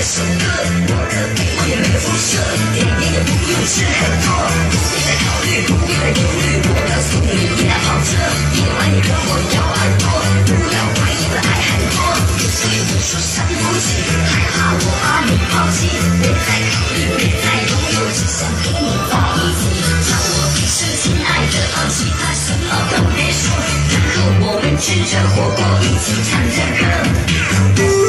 这首歌我的背后也没辐射舍一点也不用吃很多不必再考虑不必再犹豫我要送你一辆跑车夜晚你和我咬耳朵不要怀疑我爱很多别对我说伤不起害怕我把你抛弃别再考虑别再犹豫我只想和你在一起叫我一声亲爱的其他什么都别说然后我们吃着火锅一起唱着歌。